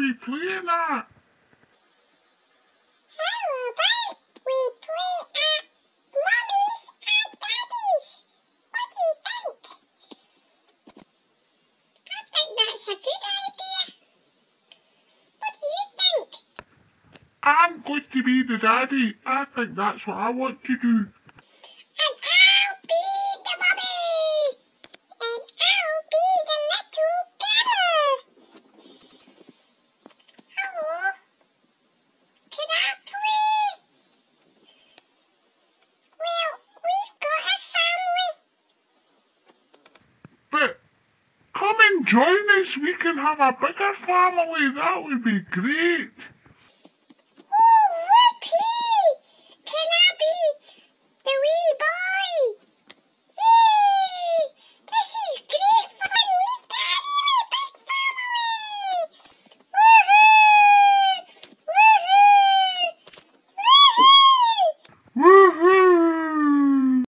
we playing at? How about we play at Mummy's and Daddy's? What do you think? I think that's a good idea. What do you think? I'm going to be the daddy. I think that's what I want to do. And I'll be the mummy. And I'll be the little girl. Hello. Can I play? Well, we've got a family. But come and join us. We can have a bigger family. That would be great.